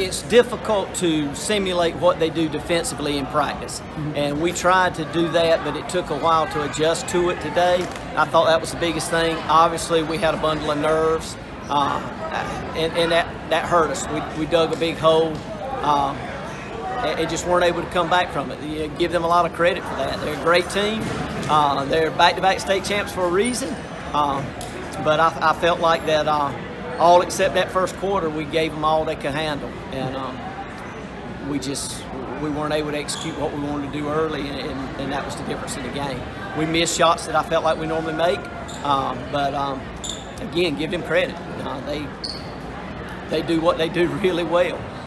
it's difficult to simulate what they do defensively in practice. And we tried to do that, but it took a while to adjust to it today. I thought that was the biggest thing. Obviously, we had a bundle of nerves, uh, and, and that, that hurt us. We, we dug a big hole. Uh, and just weren't able to come back from it. You give them a lot of credit for that. They're a great team. Uh, they're back-to-back state champs for a reason. Um, but I, I, felt like that uh, all except that first quarter, we gave them all they could handle, and um, we just we weren't able to execute what we wanted to do early, and, and, and, that was the difference in the game. We missed shots that I felt like we normally make, um, but um, again, give them credit. Uh, they they do what they do really well.